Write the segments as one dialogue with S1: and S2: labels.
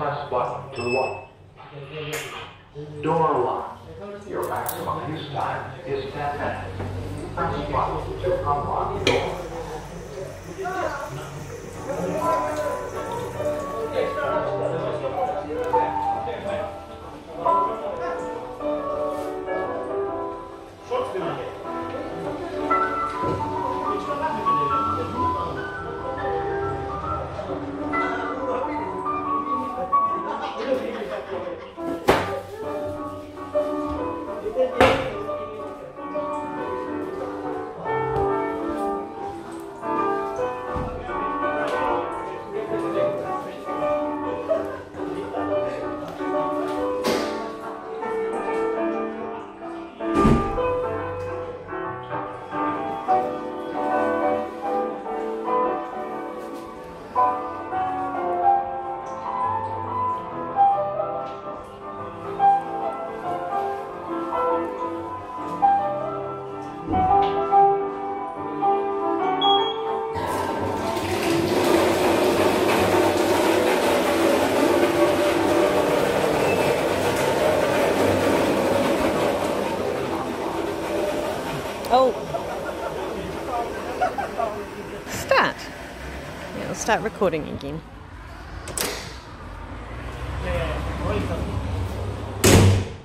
S1: Press button to lock. Door lock. Your maximum use time is 10 minutes. Press button to unlock door.
S2: Oh. Start. Yeah, I'll start recording again.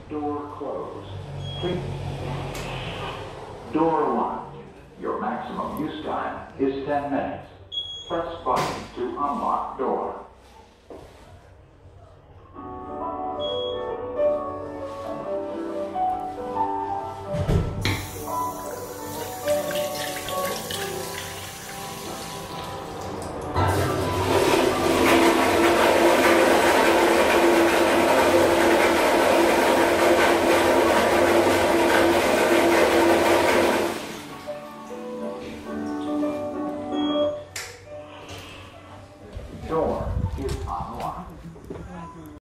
S1: Door closed. Door locked. Your maximum use time is 10 minutes. Press button to unlock door. อุ้